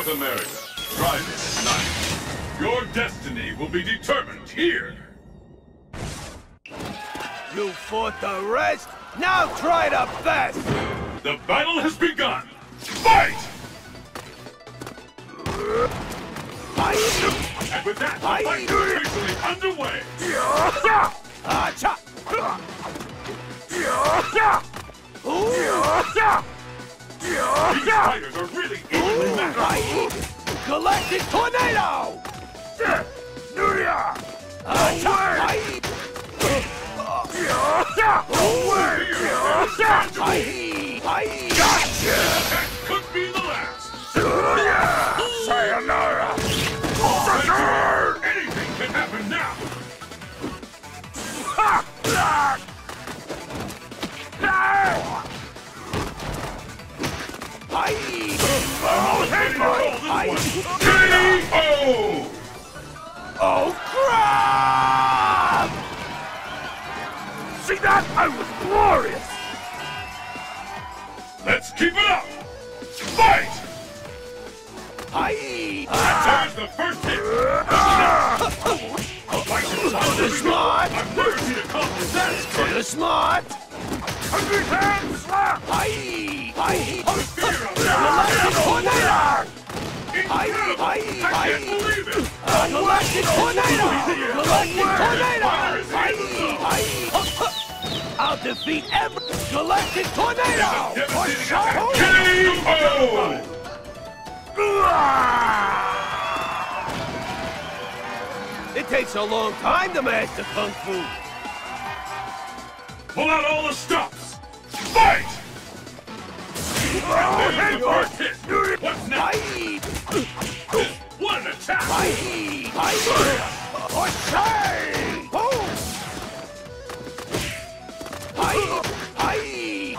North America. Friday night. Your destiny will be determined here. You fought the rest? Now try the best! The battle has begun. Fight! And with that, the Aye. fight is officially underway. Acha! These fighters are really evenly matched. Aye. Galactic Tornado! Acha! Aye. Aye. Aye. That roll this Aye. one. K.O. Oh, crap! See that? I was glorious! Let's keep it up. Fight! There's the first hit. Fight is on The smart! I've never seen a comp that For the smart! I aye, can't believe it! Galactic Tornado! Galactic Tornado! Aye. Aye. I'll defeat every Galactic Tornado! For sure! K.O. It takes a long time to master Kung Fu. Pull out all the stops! Fight! And there's the first hit! What's next? Aye. One attack! For sure! Oh. Aye. Aye.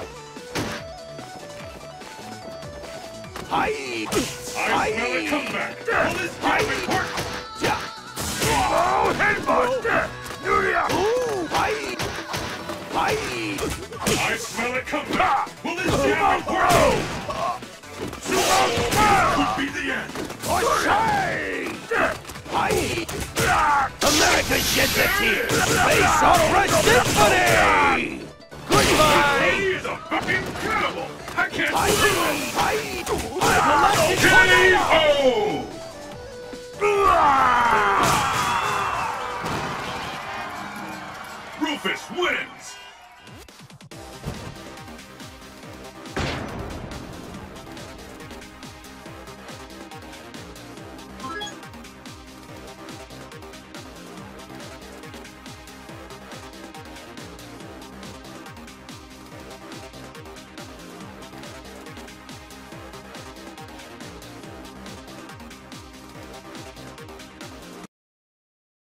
Aye. I smell a comeback! Will this game important? Oh, headbutt! Yuria! Ooh. Aye. Aye. I smell a comeback! Will this jam important? America sheds a tear. Space Opera Symphony! Goodbye! He is a fucking cannibal! I can't believe it! Aye. Galactic Tornado! K.O. Rufus wins!